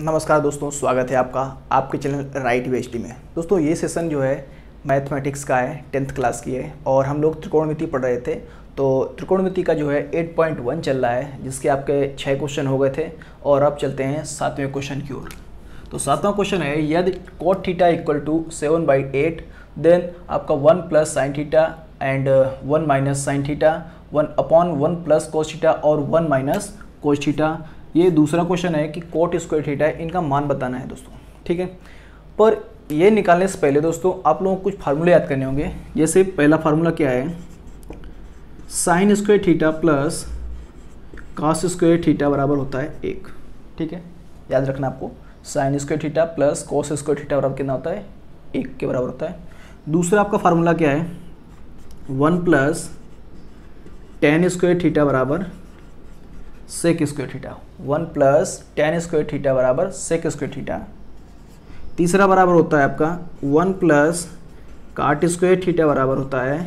नमस्कार दोस्तों, स्वागत है आपका, आपके चैनल राइट यूएचडी में। दोस्तों, ये सेशन जो है, मैथमेटिक्स का है, टेंथ क्लास की है, और हम लोग त्रिकोणमिति पढ़ रहे थे। तो त्रिकोणमिति का जो है 8.1 चल रहा है, जिसके आपके छः क्वेश्चन हो गए थे, और अब चलते हैं सातवें क्वेश्चन की ओर। तो सातवां क्वेश्चन है, यदि cot theta equal to seven by eight then आपका one plus sine theta and one minus sine theta one upon one plus cos theta और वन माइनस कोस थीटा ये दूसरा क्वेश्चन है कि कोट स्क्वायर थीटा है, इनका मान बताना है दोस्तों, ठीक है? पर ये निकालने से पहले दोस्तों, आप लोगों को कुछ फार्मूले याद करने होंगे। जैसे पहला फार्मूला क्या है? Sine square theta plus cos square theta बराबर होता है एक, ठीक है? याद रखना आपको sine square theta plus cos square theta बराबर कितना होता है? एक के बराबर होता है। दूसरा आपका फार्मूला क्या है? One plus tan square theta बराबर sec square theta. One plus tan square theta बराबर सेक स्क्वायर थीटा। तीसरा बराबर होता है आपका one plus cot square theta बराबर होता है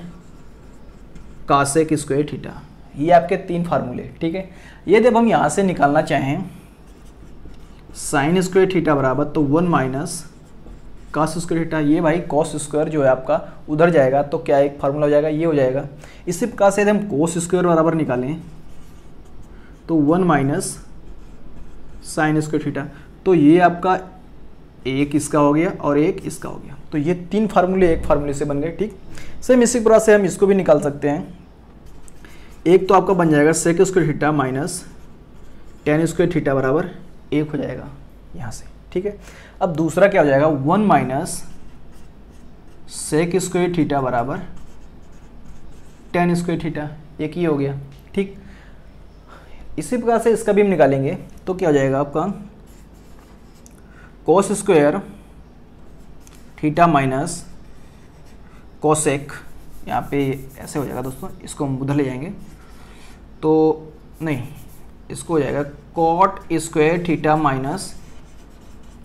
कासेक स्क्वायर थीटा। ये आपके तीन फार्मूले, ठीक है? ये जब हम यहाँ से निकालना चाहें साइन स्क्वायर थीटा बराबर तो one minus cos square theta, ये भाई कॉस स्क्वायर जो है आपका उधर जाएगा तो क्या एक फार्मूला हो जाएगा? ये हो जाएगा। इसी प्रकार से यदि हम कोस स्क्वायर बराबर निकालें तो one minus sine square theta तो ये आपका एक इसका हो गया और एक इसका हो गया। तो ये तीन फार्मूले एक फार्मूले से बन गए, ठीक? सेम इसी प्रकार से हम इसको भी निकाल सकते हैं। एक तो आपका बन जाएगा sec square theta minus tan square theta बराबर एक हो जाएगा यहाँ से, ठीक है? अब दूसरा क्या हो जाएगा? One minus sec square theta बराबर टेन स्क्वायर थीटा एक ही हो गया, ठीक? इसी प्रकार से इसका भी हम निकालेंगे तो क्या हो जाएगा आपका? Cos square theta minus cosec यहाँ पे ऐसे हो जाएगा दोस्तों, इसको हम उधर ले जाएँगे। तो नहीं, इसको हो जाएगा cot square theta minus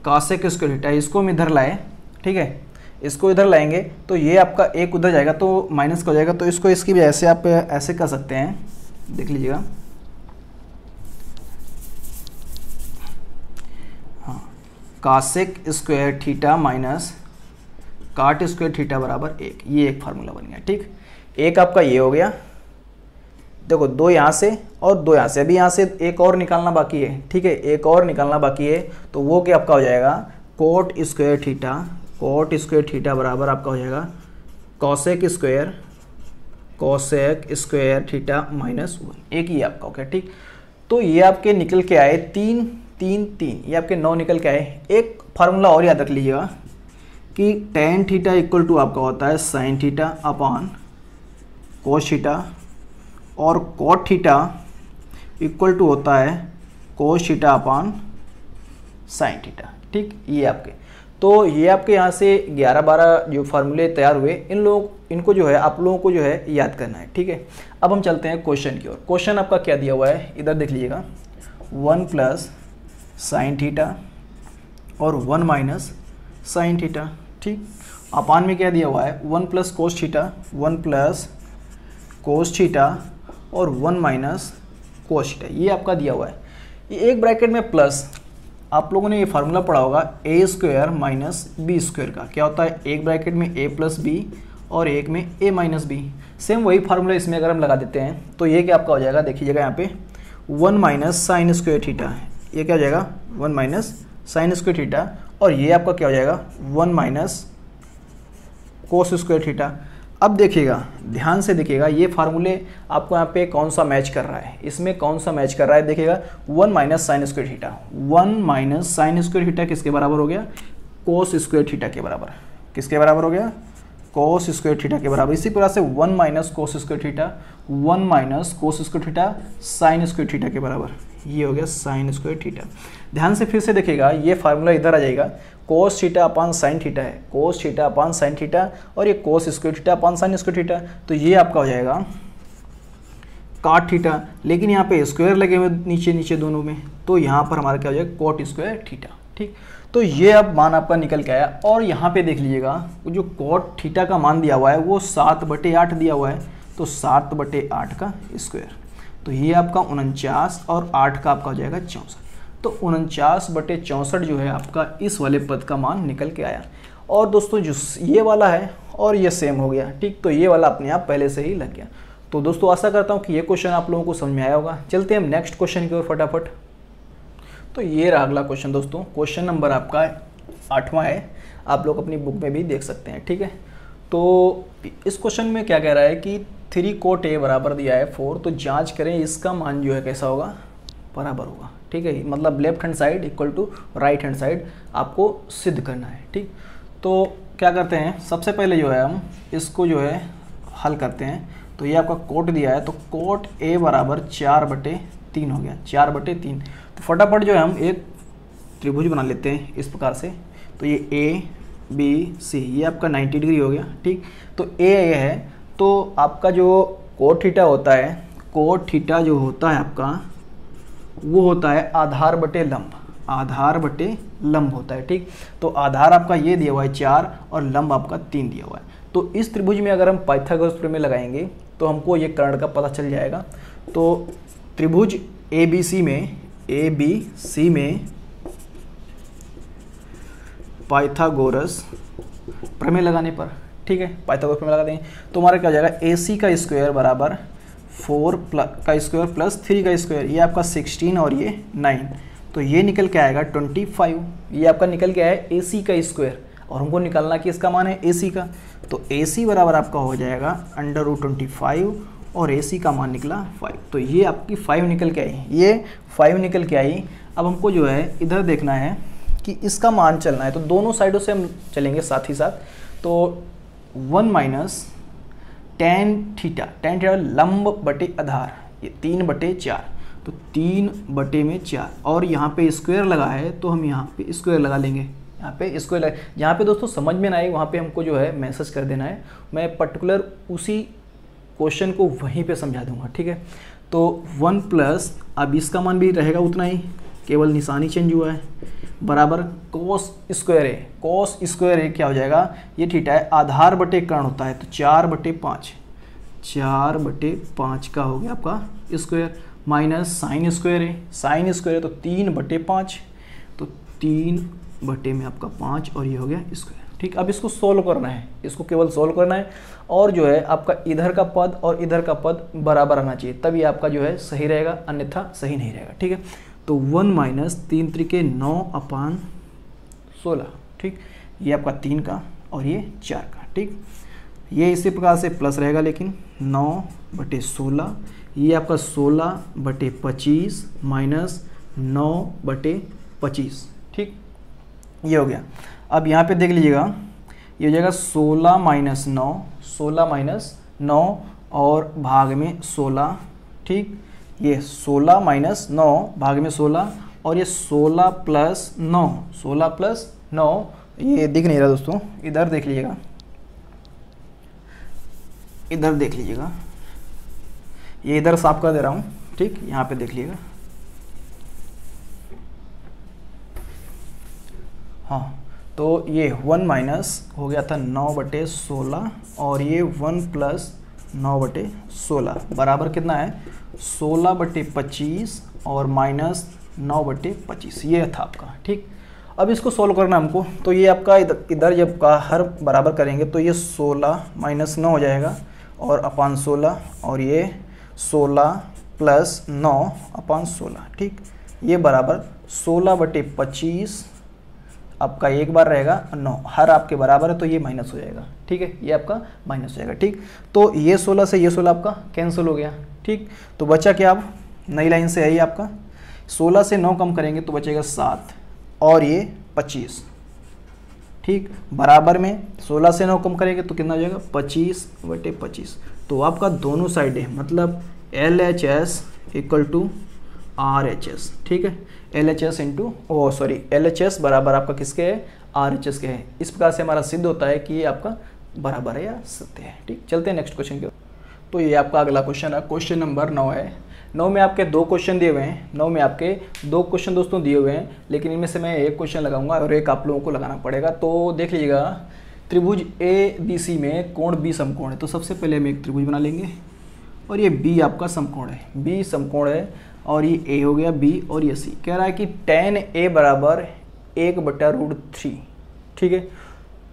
cosec square theta इसको हम इधर लाए, ठीक है? इसको इधर लाएँगे तो ये आपका एक उधर जाएगा तो माइनस का हो जाएगा तो इसको इसकी वजह से आप ऐसे कर सकते हैं, देख लीजिएगा। Cosec square theta minus cot square theta बराबर एक। ये एक फार्मूला बन गया, ठीक? एक आपका ये हो गया। देखो, दो यहाँ से और दो यहाँ से। अभी यहाँ से एक और निकालना बाकी है, ठीक है? एक और निकालना बाकी है तो वो क्या आपका हो जाएगा? Cot square theta cot square theta बराबर आपका हो जाएगा cosec square cosec square theta minus one एक ही आपका गया ठीक? तो ये आपके निकल के आए तीन तीन तीन। ये आपके नौ निकल के आए। एक फार्मूला और याद रख लीजिएगा कि टेन थीटा इक्वल टू आपका होता है sine theta upon cos theta और कॉट थीटा इक्वल टू होता है cos theta upon sine theta ठीक? ये आपके। तो ये आपके यहाँ से 11 12 जो फार्मूले तैयार हुए, इन लोग, इनको जो है, आप लोगों को जो है, याद करना है। ठीक है? अब हम चलते हैं क्वेश्चन की ओर। क्वेश्चन आपका क्या दिया हुआ है? इधर देख लीजिएगा। वन प्लस साइन थीटा और वन माइनस साइन थीटा ठीक? अपान में क्या दिया हुआ है? One plus cos theta one plus cos theta और वन माइनस कोस थीटा ये आपका दिया हुआ है। ये एक ब्रैकेट में प्लस आप लोगों ने ये फार्मूला पढ़ा होगा A square minus B square का। क्या होता है? एक ब्रैकेट में ए प्लस बी और एक में ए माइनस बी सेम वही फार्मूला इसमें अगर हम लगा देते हैं तो ये क्या आपका हो जाएगा? देखिएगा यहाँ पे one minus sine square theta ये क्या हो जाएगा? One minus sine square theta. और ये आपका क्या हो जाएगा? One minus cos square theta. अब देखिएगा, ध्यान से देखिएगा, ये फार्मूले आपको यहाँ पे कौन सा मैच कर रहा है? इसमें कौन सा मैच कर रहा है? देखिएगा, one minus sine square theta. One minus sine square theta किसके बराबर हो गया? कोस स्क्वायर थीटा के बराबर। किसके बराबर हो गया? कोस स्क्वायर थीटा के बराबर। इसी प्रकार से one minus cos square theta one minus cos square theta sine square theta के बराबर। ये हो गया साइन स्क्वायर थीटा ध्यान से फिर से देखिएगा, ये फार्मूला इधर आ जाएगा। Cos theta upon sine theta है। Cos theta upon sine theta और ये cos square theta upon sine square theta तो ये आपका हो जाएगा काट थीटा लेकिन यहाँ पे स्क्वायर लगे हुए नीचे नीचे दोनों में। तो यहाँ पर हमारा क्या हो जाएगा कोट स्क्वायर थीटा ठीक? तो ये अब मान आपका निकल के आया। और यहाँ पे देख लीजिएगा जो कोट थीटा का मान दिया हुआ है, वो सात बटे आठ दिया हुआ है। तो सात बटे आठ का स्क्वायर। तो ये आपका उनचास और आठ का आपका हो जाएगा चौंसठ। तो उनचास बटे चौंसठ जो है आपका इस वाले पद का मान निकल के आया। और दोस्तों जो ये वाला है और ये सेम हो गया। ठीक तो ये वाला अपने आप पहले से ही लग गया। तो दोस्तों आशा करता हूँ कि ये क्वेश्चन आप लोगों को समझ में आया होगा। चलते हैं हम नेक्स्ट क्वेश्चन की ओर फटाफट। तो ये रहा अगला क्वेश्चन दोस्तों। क्वेश्चन नंबर आपका आठवां है। आप लोग अपनी बुक में भी देख सकते हैं। ठीक है? तो इस क्वेश्चन में क्या कह रहा है कि थ्री कोट ए बराबर दिया है फोर तो जाँच करें इसका मान जो है कैसा होगा? बराबर होगा, ठीक है? मतलब left hand side equal to right hand side आपको सिद्ध करना है, ठीक? तो क्या करते हैं? सबसे पहले जो है हम इसको जो है हल करते हैं। तो ये आपका कोट दिया है तो कोट ए बराबर चार बटे तीन हो गया, चार बटे तीन। तो फटाफट जो है हम एक त्रिभुज बना लेते हैं इस प्रकार से। तो ये ए बी सी ये आपका 90 डिग्री हो गया, ठीक? तो ए ये है तो आपका जो कोट थीटा होता है कोट थीटा जो होता है आपका, वो होता है आधार बटे लंब। आधार बटे लंब होता है, ठीक? तो आधार आपका ये दिया हुआ है चार और लंब आपका तीन दिया हुआ है। तो इस त्रिभुज में अगर हम पाइथागोरस प्रमेय लगाएँगे तो हमको ये कर्ण का पता चल जाएगा। तो त्रिभुज ए बी सी में ए बी सी में पाइथागोरस प्रमेय लगाने पर ठीक है? पाइथागोरस प्रमेय लगा देंगे। तो हमारा क्या हो जाएगा? ए सी का स्क्वायर बराबर फोर का स्क्वायर प्लस थ्री का स्क्वायर ये आपका सिक्सटीन और ये नाइन तो ये निकल के आएगा ट्वेंटी फाइव ये आपका निकल के आया ए सी का स्क्वायर और हमको निकालना कि इसका मान है? ए सी का। तो ए सी बराबर आपका हो जाएगा अंडर रूट ट्वेंटी फाइव और ए सी का मान निकला फाइव तो ये आपकी फाइव निकल के आई। ये फाइव निकल के आई। अब हमको जो है, इधर देखना है कि इसका मान चलना है। तो दोनों साइडों से हम चलेंगे साथ ही साथ। तो one minus tan theta tan theta लंब बटे आधार, ये तीन बटे चार तो तीन बटे में चार, और यहाँ पे स्क्वायर लगा है तो हम यहाँ पे स्क्वायर लगा लेंगे। यहाँ पे स्क्वायर लगा जहाँ पे दोस्तों समझ में ना आए, वहाँ पे हमको जो है मैसेज कर देना है। मैं पर्टिकुलर उसी क्वेश्चन को वहीं पे समझा दूँगा, ठीक है? तो वन प्लस, अब इसका मान भी रहेगा उतना ही, केवल निशानी चेंज हुआ है। बराबर कोस स्क्वायर है कोस स्क्वायर है क्या हो जाएगा? ये ठीक है, आधार बटे कर्ण होता है तो चार बटे पाँच। चार बटे पाँच का हो गया आपका स्क्वायर माइनस साइन स्क्वायर है साइन स्क्वायर तो तीन बटे पाँच। तो तीन बटे में आपका पाँच और ये हो गया स्क्वायर ठीक, अब इसको सोल्व करना है। इसको केवल सोल्व करना है और जो है आपका इधर का पद और इधर का पद बराबर आना चाहिए। तभी आपका जो है सही रहेगा, अन्यथा सही नहीं रहेगा। ठीक है? तो वन माइनस तीन त्रिके नौ अपान सोलह, ठीक? ये आपका तीन का और ये चार का, ठीक? ये इसी प्रकार से प्लस रहेगा लेकिन नौ बटे सोलह, ये आपका सोलह बटे पच्चीस माइनस नौ बटे पच्चीस, ठीक? ये हो गया। अब यहाँ पे देख लीजिएगा, ये हो जाएगा सोलह माइनस नौ, सोलह माइनस नौ और भाग में सोलह, ठीक? ये सोलह माइनस नौ, भाग में सोलह, और ये सोलह प्लस नौ, सोलह प्लस नौ, ये दिख नहीं रहा दोस्तों, इधर देख लीजिएगा, इधर देख लीजिएगा, ये इधर साफ़ कर दे रहा हूँ, ठीक, यहाँ पे देख लीजिएगा हाँ तो ये वन माइनस हो गया था नौ बटे सोलह, और ये वन प्लस नौ बटे सोलह, बराबर कितना है? सोलह बटे पच्चीस और माइनस नौ बटे पच्चीस, ये था आपका, ठीक? अब इसको सोल्व करना हमको तो ये आपका इधर इधर जब का हर बराबर करेंगे तो ये सोलह माइनस नौ हो जाएगा, और अपान सोलह, और ये सोलह प्लस नौ, अपान सोलह, ठीक? ये बराबर सोलह बटे पच्चीस आपका एक बार रहेगा, नौ, हर आपके बराबर है तो ये माइनस हो जाएगा, ठीक है? ये आपका माइनस हो जाएगा, ठीक? तो ये सोलह से ये सोलह आपका कैंसिल हो गया। ठीक? तो बचा क्या अब? नई लाइन से है आई आपका। सोलह से नौ कम करेंगे तो बचेगा सात। और ये पच्चीस। ठीक? बराबर में सोलह से नौ कम करेंगे तो कितना हो जाएगा? पच्चीस बटे पच्चीस। तो आपका दोनों साइड है। मतलब L H S equal to R H S ठीक है? L H S into oh sorry L H S बराबर आपका किसके है? आर एच एस के है। इस प्रकार से हमारा सिद्ध होता है कि ये आपका बराबर है या सत्य है। ठीक? चलते हैं नेक्स्ट क्वेश्चन की तो ये आपका अगला क्वेश्चन है। क्वेश्चन नंबर नौ है। नौ में आपके दो क्वेश्चन दिए हुए हैं। नौ में आपके दो क्वेश्चन दोस्तों दिए हुए हैं, लेकिन इनमें से मैं एक क्वेश्चन लगाऊँगा और एक आप लोगों को लगाना पड़ेगा। तो देख लीजिएगा, त्रिभुज ए बी सी में कोण बी समकोण है। तो सबसे पहले हम एक त्रिभुज बना लेंगे और ये बी आपका समकोण है। बी समकोण है और ये ए हो गया बी और ये सी कह रहा है कि टेन ए बराबर एक बटा रूट थ्री ठीक है?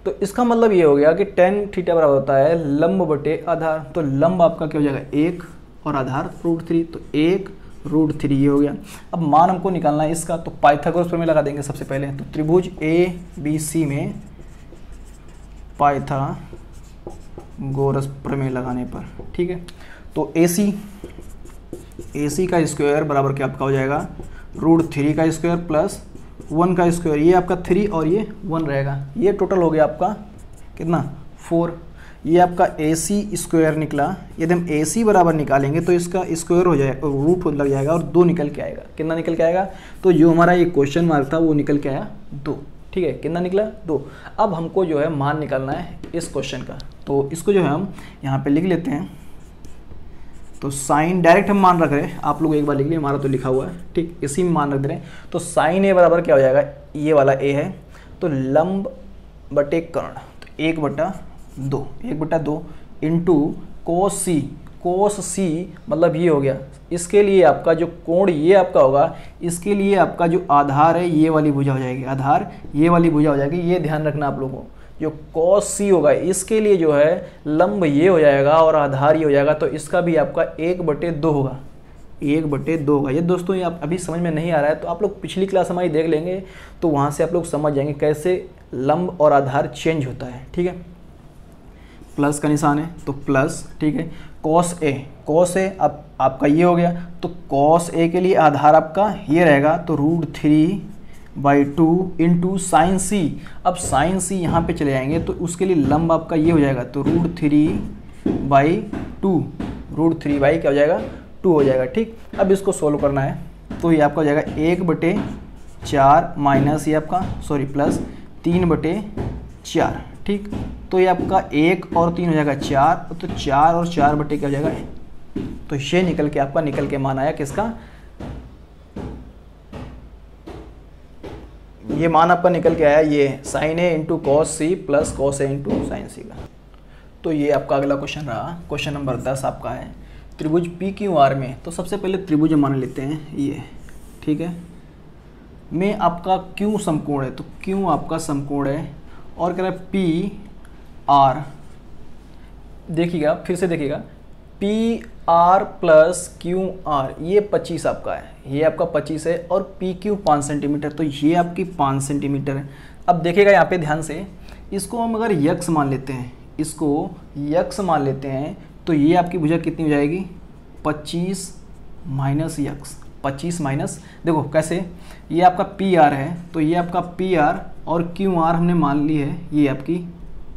तो इसका मतलब ये हो गया कि टेन थीटा बराबर होता है लंब बटे आधार। तो लंब आपका क्या हो जाएगा? एक और आधार रूट थ्री तो एक रूट थ्री ये हो गया। अब मान हमको निकालना है इसका तो पाइथागोरस प्रमेय लगा देंगे सबसे पहले। तो त्रिभुज ए बी सी में पाइथागोरस प्रमेय लगाने पर, ठीक है? तो ए सी ए सी का स्क्वायर बराबर क्या आपका हो जाएगा? रूट थ्री का स्क्वायर प्लस वन का स्क्वायर, ये आपका थ्री और ये वन रहेगा। ये टोटल हो गया आपका कितना? फोर ये आपका ए सी स्क्वायर निकला। यदि हम ए सी बराबर निकालेंगे तो इसका स्क्वायर हो जाएगा रूट लग जाएगा और दो निकल के आएगा। कितना निकल के आएगा? तो जो हमारा ये क्वेश्चन मार्क था, वो निकल के आया दो। ठीक है? कितना निकला? दो। अब हमको जो है मान निकालना है इस क्वेश्चन का। तो इसको जो है हम यहाँ पे लिख लेते हैं। तो साइन डायरेक्ट हम मान रख रहे हैं। आप लोग एक बार लिख लिए, हमारा तो लिखा हुआ है। ठीक, इसी में मान रख दे रहे हैं। तो साइन ए बराबर क्या हो जाएगा? ये वाला ए है। तो लंब बटे कर्ण तो एक बटा दो, एक बटा दो इंटू कोस सी कोस सी मतलब ये हो गया। इसके लिए आपका जो कोण ये आपका होगा, इसके लिए आपका जो आधार है, ये वाली भुजा हो जाएगी। आधार, ये वाली भुजा हो जाएगी। ये ध्यान रखना आप लोगों को। जो कॉस सी होगा, इसके लिए जो है, लंब ये हो जाएगा और आधार ये हो जाएगा तो इसका भी आपका एक बटे दो होगा। एक बटे दो होगा। ये दोस्तों, ये आप अभी समझ में नहीं आ रहा है तो आप लोग पिछली क्लास हमारी देख लेंगे तो वहाँ से आप लोग समझ जाएँगे कैसे लंब और आधार चेंज होता है, ठीक है? प्लस का निशान है तो प्लस ठीक है? कॉस ए कॉस ए अब आपका ये हो गया तो कॉस ए के लिए आधार आपका ये रहेगा तो root three by two into sine C अब साइन सी यहाँ पे चले जाएँगे तो उसके लिए लंब आपका ये हो जाएगा तो root three by two root three by क्या हो जाएगा? टू हो जाएगा, ठीक? अब इसको सोल्व करना है तो ये आपका हो जाएगा एक बटे चार माइनस ये आपका सॉरी प्लस तीन बटे चार, ठीक? तो ये आपका एक और तीन हो जाएगा चार तो चार और चार बटे क्या हो जाएगा? तो ये निकल के आपका निकल के मान आया किसका? ये मान आपका निकल के आया, ये sine A into cos C plus cos A into sine C का। तो ये आपका अगला क्वेश्चन रहा। क्वेश्चन नंबर दस आपका है। त्रिभुज पी क्यू आर में तो सबसे पहले त्रिभुज मान लेते हैं, ये, ठीक है? में आपका क्यों समकोण है तो क्यों आपका समकोण है, और कह रहा है पी आर देखिएगा, फिर से देखिएगा। P R plus Q R ये पच्चीस आपका है। ये आपका पच्चीस है और पी क्यू पाँच सेंटीमीटर तो ये आपकी पाँच सेंटीमीटर है। अब देखिएगा यहाँ पे ध्यान से, इसको हम अगर यक्स मान लेते हैं, इसको यक्स मान लेते हैं तो ये आपकी भुजा कितनी हो जाएगी? पच्चीस माइनस यक्स, पच्चीस माइनस, देखो कैसे, ये आपका पी आर है तो ये आपका पी आर और क्यू आर हमने मान ली है, ये आपकी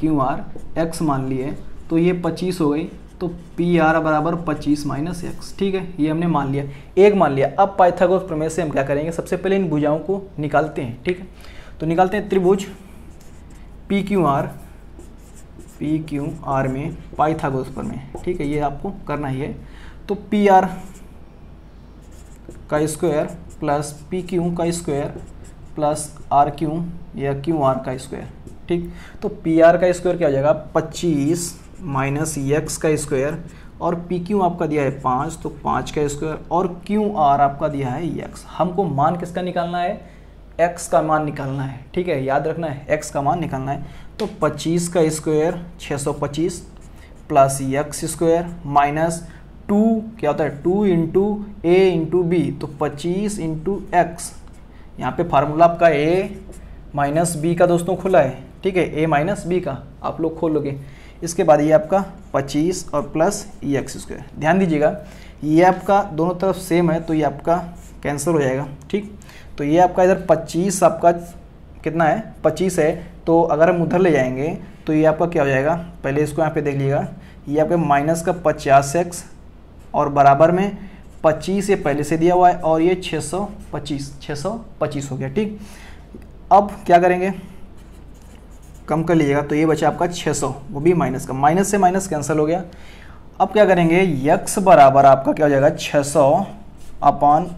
क्यू आर एक्स मान ली है तो ये पच्चीस हो गई। तो पी आर बराबर पच्चीस माइनस एक्स ठीक है? ये हमने मान लिया। एक मान लिया। अब पाइथागोरस प्रमेय से हम क्या करेंगे? सबसे पहले इन भुजाओं को निकालते हैं, ठीक है? तो निकालते हैं त्रिभुज। P Q R P Q R में पाइथागोरस प्रमेय, ठीक है? ये आपको करना ही है। तो पी आर का स्क्वायर प्लस पी क्यू का स्क्वायर प्लस आर क्यू या क्यू आर का स्क्वायर ठीक? तो पी आर का स्क्वायर क्या हो जाएगा? पच्चीस माइनस यक्स का स्क्वायर और पी क्यू आपका दिया है पाँच तो पाँच का स्क्वायर और क्यू आर आपका दिया है यक्स हमको मान किसका निकालना है? एक्स का मान निकालना है, ठीक है? याद रखना है, एक्स का मान निकालना है। तो पच्चीस का स्क्वायर छः सौ पच्चीस plus X square minus two, क्या होता है? Two into A into B तो पच्चीस इंटू एक्स। यहाँ पे फार्मूला आपका ए माइनस बी का दोस्तों खुला है, ठीक है? ए माइनस बी का, आप लोग खोलोगे। इसके बाद ये आपका 25 और प्लस ई एक्स स्क्वायर ध्यान दीजिएगा, ये आपका दोनों तरफ़ सेम है तो ये आपका कैंसिल हो जाएगा, ठीक? तो ये आपका इधर 25 आपका कितना है? 25 है। तो अगर हम उधर ले जाएँगे तो ये आपका क्या हो जाएगा? पहले इसको यहाँ पे देख लीजिएगा। ये आपका माइनस का पचास एक्स और बराबर में 25 ये पहले से दिया हुआ है और ये 625 625 हो गया, ठीक? अब क्या करेंगे? कम कर लीजिएगा तो ये बचा आपका 600 वो भी माइनस का। माइनस से माइनस कैंसिल हो गया। अब क्या करेंगे यक्स बराबर आपका क्या हो जाएगा 600 सौ अपान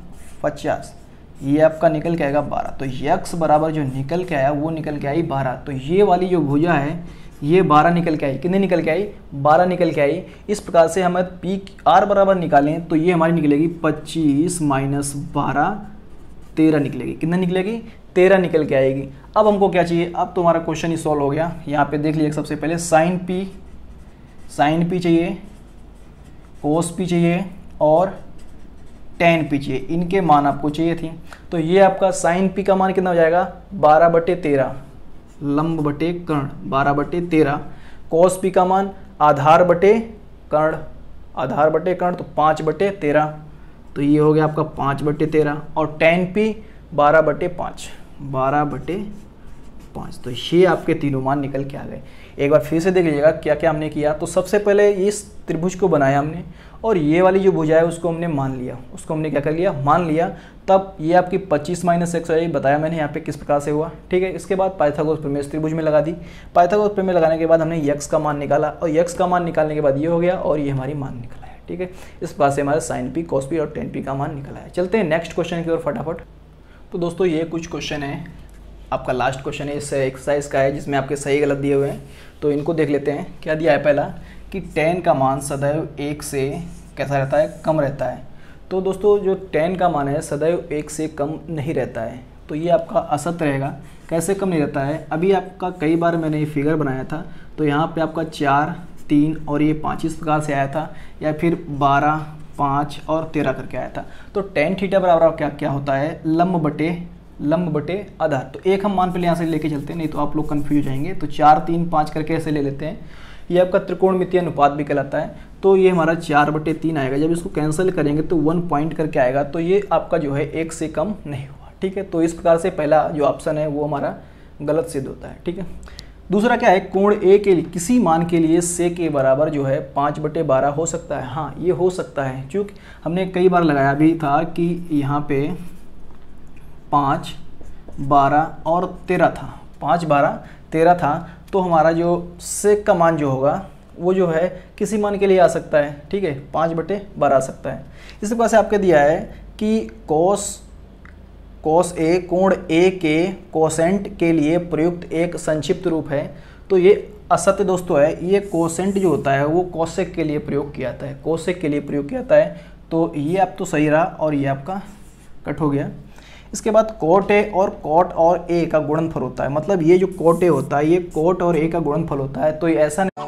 पचास। ये आपका निकल के आएगा बारह। तो यक्स बराबर जो निकल के आया, वो निकल के आई बारह। तो ये वाली जो भुजा है, ये बारह निकल के आई। कितने निकल के आई? बारह निकल के आई। इस प्रकार से हमें पी आर बराबर निकालें तो ये हमारी निकलेगी पच्चीस माइनस बारह, तेरह निकलेगी। कितना निकलेगी? तेरह निकल के आएगी। अब हमको क्या चाहिए? अब तो हमारा क्वेश्चन ही सॉल्व हो गया। यहाँ पे देख लीजिए सबसे पहले साइन पी साइन पी चाहिए कोस पी चाहिए और टेन पी चाहिए। इनके मान आपको चाहिए थी। तो ये आपका साइन पी का मान कितना हो जाएगा? बारह बटे तेरह। लंब बटे कर्ण। बारह बटे तेरह। कोस पी का मान आधार बटे कर्ण। आधार बटे कर्ण तो पाँच बटे तेरह। तो ये हो गया आपका पाँच बटे तेरह और टेन पी बारह बटे पाँच। बारह बटे पाँच। तो ये आपके तीनों मान निकल के आ गए। एक बार फिर से देख लीजिएगा क्या क्या हमने किया। तो सबसे पहले इस त्रिभुज को बनाया हमने और ये वाली जो भुजा है उसको हमने मान लिया। उसको हमने क्या कर लिया? मान लिया। तब ये आपकी 25 माइनस एक्स आई बताया मैंने यहाँ पे किस प्रकार से हुआ। ठीक है, इसके बाद पाइथागोरस प्रमेय त्रिभुज में लगा दी। पाइथागोरस प्रमेय लगाने के बाद हमने यक्स का मान निकाला और यक्स का मान निकालने के बाद ये हो गया और ये हमारी मान निकला है ठीक है, इस बात से हमारा साइन पी कॉस पी और टेन पी का मान निकला है चलते हैं नेक्स्ट क्वेश्चन की ओर फटाफट। तो दोस्तों, ये कुछ क्वेश्चन है। आपका लास्ट क्वेश्चन है, इस एक्सरसाइज का है, जिसमें आपके सही गलत दिए हुए हैं। तो इनको देख लेते हैं, क्या दिया है पहला? कि टेन का मान सदैव एक से कैसा रहता है? कम रहता है। तो दोस्तों, जो टेन का मान है, सदैव एक से कम नहीं रहता है। तो ये आपका असत रहेगा। कैसे कम नहीं रहता है? अभी आपका कई बार मैंने ये फिगर बनाया था। तो यहाँ पे आपका चार, तीन और ये पाँच इस प्रकार से आया था। या फिर बारह पाँच और तेरह करके आया था। तो टेन थीटा बराबर क्या क्या होता है? लंब बटे लंब बटे आधार तो एक हम मान पहले यहाँ से लेके चलते हैं, नहीं तो आप लोग कन्फ्यूज़ जाएँगे। तो चार, तीन, पाँच करके ऐसे ले लेते हैं। ये आपका त्रिकोण मितीय अनुपात भी कहलाता है। तो ये हमारा चार बटे तीन आएगा। जब इसको कैंसिल करेंगे तो वन पॉइंट करके आएगा। तो ये आपका जो है, एक से कम नहीं हुआ। ठीक है? तो इस प्रकार से पहला जो ऑप्शन है, वो हमारा गलत सिद्ध होता है। ठीक है? दूसरा क्या है? कोण ए के किसी मान के लिए से के बराबर जो है पाँच बटे बारह हो सकता है। हाँ ये हो सकता है। क्योंकि हमने कई बार लगाया भी था कि यहाँ पे पाँच, बारह और तेरह था। पाँच, बारह, तेरह था तो हमारा जो सेक का मान जो होगा, वो जो है किसी मान के लिए आ सकता है। ठीक है? पाँच बटे बारह आ सकता है। इसी प्रकार से आपके दिया है कि कोस कोस ए कोण ए के कोसेंट के लिए प्रयुक्त एक संक्षिप्त रूप है। तो ये असत्य दोस्तों है, ये कोसेंट जो होता है, वो कोसेक के लिए प्रयोग किया जाता है। कोसेक के लिए प्रयोग किया जाता है। तो ये आप तो सही रहा और ये आपका कट हो गया। इसके बाद कोट ए और कोट और ए का गुणनफल होता है। मतलब ये जो कोट ए होता है, ये कोट और ए का गुणनफल होता है। तो ये ऐसा नहीं